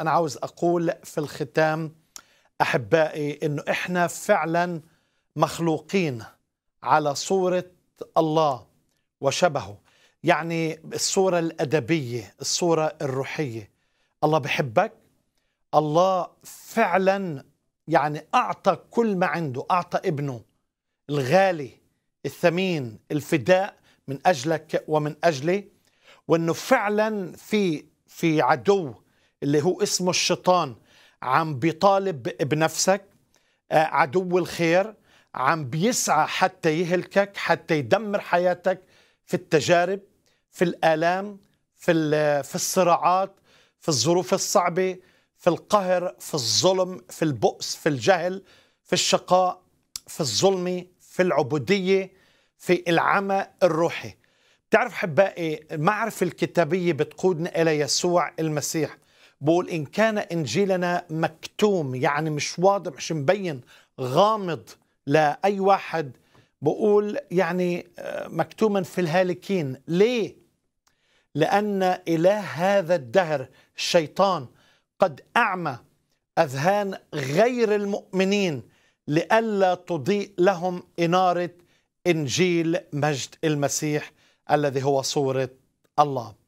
أنا عاوز أقول في الختام أحبائي أنه إحنا فعلا مخلوقين على صورة الله وشبهه. يعني الصورة الأدبية الصورة الروحية. الله بحبك. الله فعلا يعني أعطى كل ما عنده أعطى ابنه الغالي الثمين الفداء من أجلك ومن أجلي. وأنه فعلا في في عدو اللي هو اسمه الشيطان. عم بيطالب بنفسك عدو الخير عم بيسعى حتى يهلكك حتى يدمر حياتك في التجارب في الآلام في في الصراعات في الظروف الصعبة في القهر في الظلم في البؤس في الجهل في الشقاء في الظلم في العبودية في العمى الروحي. بتعرف حبائي المعرفة الكتابية بتقودنا إلى يسوع المسيح. بقول إن كان إنجيلنا مكتوم يعني مش واضح مش مبين غامض لأي واحد. بقول يعني مكتوما في الهالكين. ليه؟ لأن إله هذا الدهر الشيطان قد أعمى أذهان غير المؤمنين لئلا تضيء لهم إنارة إنجيل مجد المسيح الذي هو صورة الله.